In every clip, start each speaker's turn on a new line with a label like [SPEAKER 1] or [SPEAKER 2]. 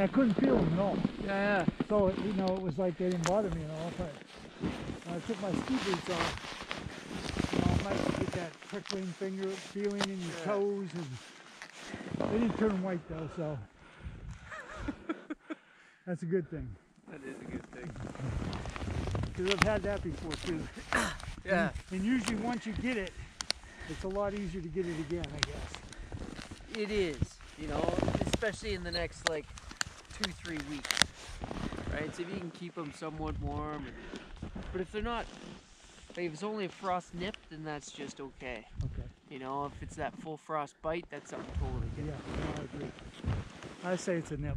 [SPEAKER 1] I couldn't feel them at all.
[SPEAKER 2] Yeah,
[SPEAKER 1] So, it- you know, it was like they didn't bother me at all. But I took my ski boots off, you know, I might get that prickling finger feeling in your
[SPEAKER 2] Yeah.
[SPEAKER 1] toes. And they didn't turn white though, so that's a good thing.
[SPEAKER 2] That is a good thing.
[SPEAKER 1] Because I've had that before too.
[SPEAKER 2] Yeah.
[SPEAKER 1] And usually once you get it, it's a lot easier to get it again, I guess.
[SPEAKER 2] It is, you know, especially in the next like two, three weeks, right? So if you can keep them somewhat warm, but if they're not, like if it's only a frost nip, then that's just okay.
[SPEAKER 1] Okay.
[SPEAKER 2] You know, if it's that full frost bite, that's something totally
[SPEAKER 1] Yeah,
[SPEAKER 2] different.
[SPEAKER 1] no, I agree. I say it's a nip.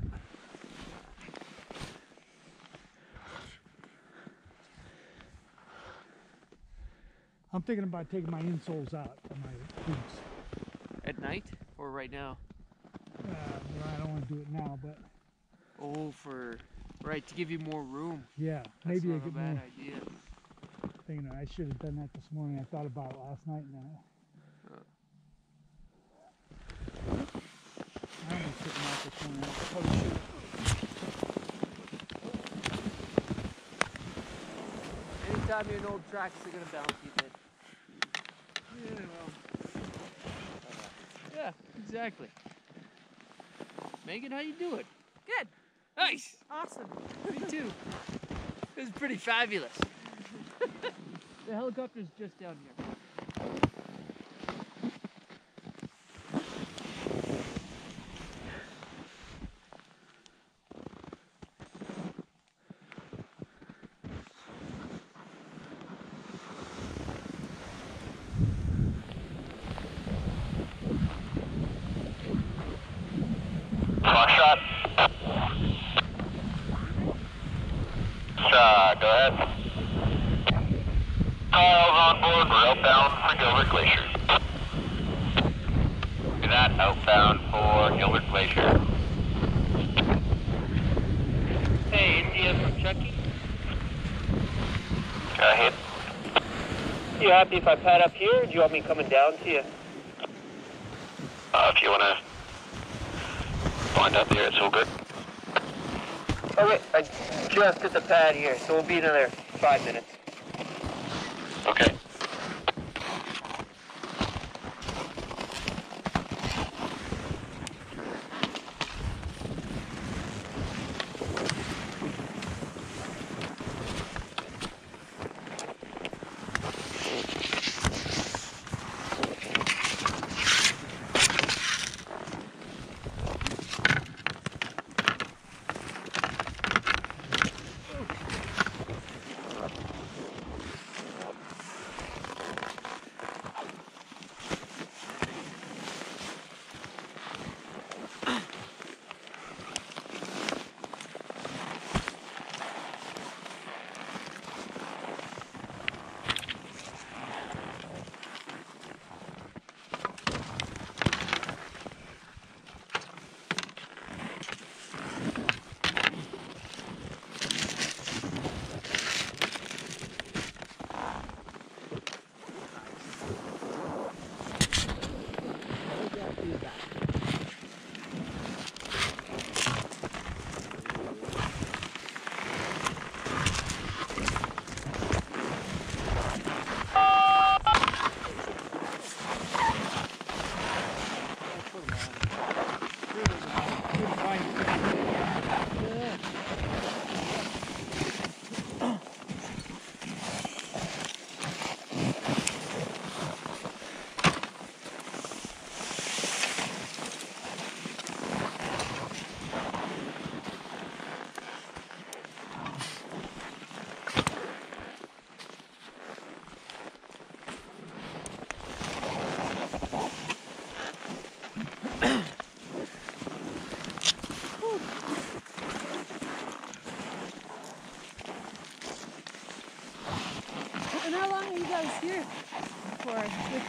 [SPEAKER 1] I'm thinking about taking my insoles out of my boots.
[SPEAKER 2] At night or right now?
[SPEAKER 1] Uh, well, I don't want to do it now, but
[SPEAKER 2] Oh, for right to give you more room.
[SPEAKER 1] yeah,
[SPEAKER 2] That's
[SPEAKER 1] maybe I
[SPEAKER 2] not a
[SPEAKER 1] get
[SPEAKER 2] bad
[SPEAKER 1] more.
[SPEAKER 2] idea.
[SPEAKER 1] Thinking I should have done that this morning. I thought about it last night and I. I almost took them out this morning. I probably.
[SPEAKER 2] Anytime you're in old tracks, they're gonna bounce you a bit. Yeah, well. Yeah, exactly. Megan, how you doing?
[SPEAKER 3] Good.
[SPEAKER 2] Nice.
[SPEAKER 3] Awesome.
[SPEAKER 2] Me too. This is pretty fabulous. the helicopter's just down here.
[SPEAKER 4] Foxtrot. Uh, go ahead. Kyle's on board. We're outbound for Gilbert Glacier. Do that. Outbound for Gilbert Glacier.
[SPEAKER 5] Hey, India from Chucky.
[SPEAKER 4] Go ahead.
[SPEAKER 5] You happy if I pad up here, or do you want me coming down to you?
[SPEAKER 4] Uh, if you want to find up there, it's all good.
[SPEAKER 5] Oh, okay, I just hit the pad here, so we'll be in another five minutes.
[SPEAKER 4] Okay.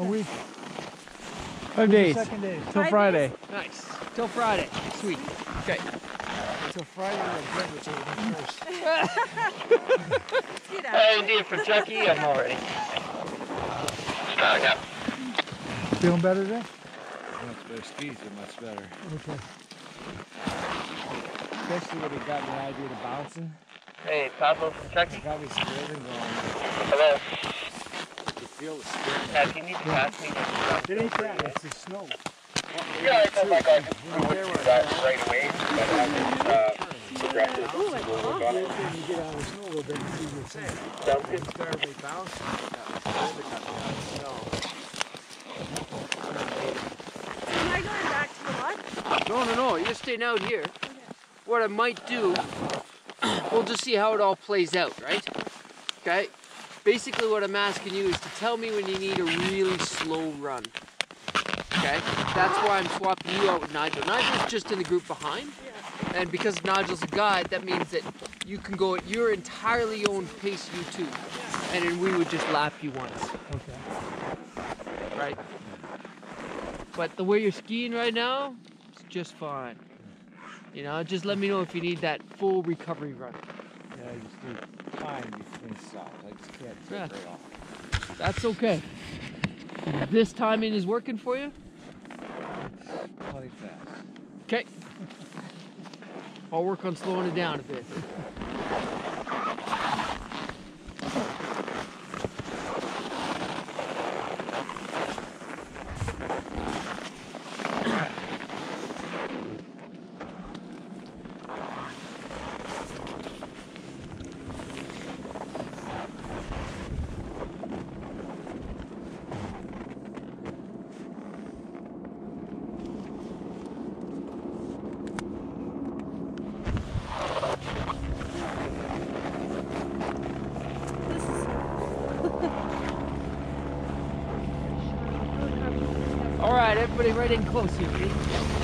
[SPEAKER 1] A week.
[SPEAKER 2] Five days.
[SPEAKER 1] Second day.
[SPEAKER 2] Till
[SPEAKER 3] Five
[SPEAKER 2] Friday. Nice. Till Friday. Sweet. Okay.
[SPEAKER 1] Until Friday, we're done with it first.
[SPEAKER 3] Get out.
[SPEAKER 5] Hey, India from Chucky, I'm all ready.
[SPEAKER 4] Starting up.
[SPEAKER 1] Feeling better today?
[SPEAKER 6] Much better skis are much better.
[SPEAKER 1] Okay.
[SPEAKER 6] Especially when it got me the idea to bouncing.
[SPEAKER 5] Hey, Pablo from Chucky?
[SPEAKER 6] It got scared and going.
[SPEAKER 5] Hello.
[SPEAKER 6] You feel the spirit.
[SPEAKER 5] Pat, you need to pass me the
[SPEAKER 1] It ain't that, it's the snow.
[SPEAKER 5] Yeah, oh my god, just we would do that right away, but I would, uh, progress it.
[SPEAKER 3] Oh, like, huh?
[SPEAKER 1] Then you get out of the snow a little bit and see what's in.
[SPEAKER 5] Sounds good.
[SPEAKER 6] started me bouncing. It got me scared. It got me out of the snow.
[SPEAKER 3] Am I going back to the lodge?
[SPEAKER 2] No, no, no. You're staying out here. What I might do, we'll just see how it all plays out, right? Okay. Basically, what I'm asking you is to tell me when you need a really slow run. Okay. That's why I'm swapping you out with Nigel. Nigel's just in the group behind, and because Nigel's a guide, that means that you can go at your entirely own pace, you too, and then we would just lap you once.
[SPEAKER 1] Okay.
[SPEAKER 2] right? But the way you're skiing right now, it's just fine. You know, just let me know if you need that full recovery run.
[SPEAKER 6] Yeah, I just need time between stops. I just can't take
[SPEAKER 2] Yeah. That's okay. This timing is working for you?
[SPEAKER 6] Plenty fast.
[SPEAKER 2] Okay. I'll work on slowing it down a bit. Right, everybody right in close here.